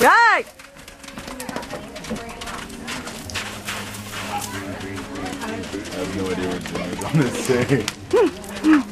Right. I have no idea what John is on this thing.